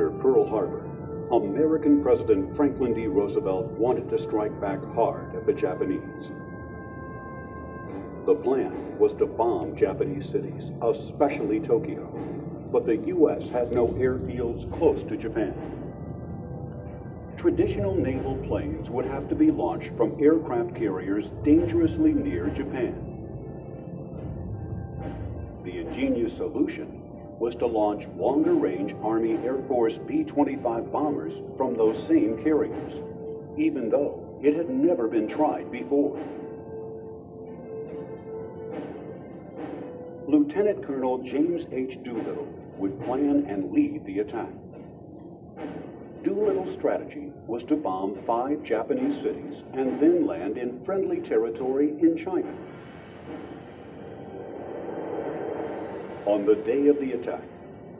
After Pearl Harbor, American President Franklin D. Roosevelt wanted to strike back hard at the Japanese. The plan was to bomb Japanese cities, especially Tokyo, but the U.S. had no airfields close to Japan. Traditional naval planes would have to be launched from aircraft carriers dangerously near Japan. The ingenious solution was to launch longer range Army Air Force B 25 bombers from those same carriers, even though it had never been tried before. Lieutenant Colonel James H. Doolittle would plan and lead the attack. Doolittle's strategy was to bomb five Japanese cities and then land in friendly territory in China. On the day of the attack,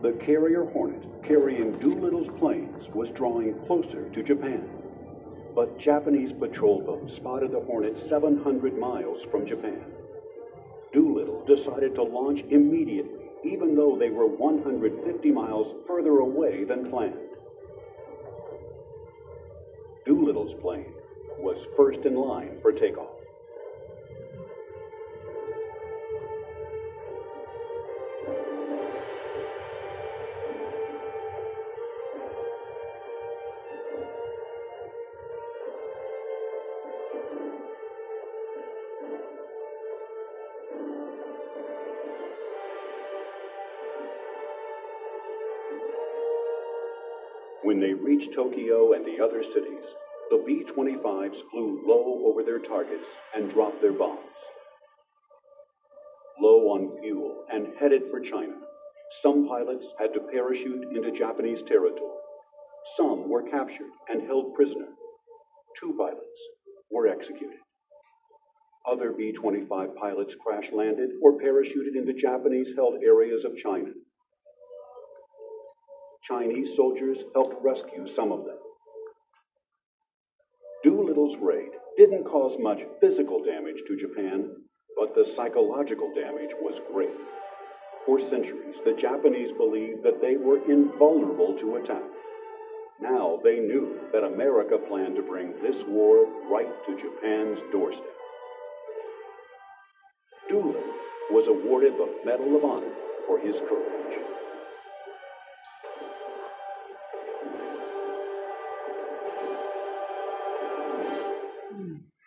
the carrier Hornet carrying Doolittle's planes was drawing closer to Japan. But Japanese patrol boats spotted the Hornet 700 miles from Japan. Doolittle decided to launch immediately, even though they were 150 miles further away than planned. Doolittle's plane was first in line for takeoff. When they reached Tokyo and the other cities, the B 25s flew low over their targets and dropped their bombs. Low on fuel and headed for China, some pilots had to parachute into Japanese territory. Some were captured and held prisoner. Two pilots were executed. Other B 25 pilots crash landed or parachuted into Japanese held areas of China. Chinese soldiers helped rescue some of them. Doolittle's raid didn't cause much physical damage to Japan, but the psychological damage was great. For centuries, the Japanese believed that they were invulnerable to attack. Now they knew that America planned to bring this war right to Japan's doorstep. Doolittle was awarded the Medal of Honor for his courage. Hmm.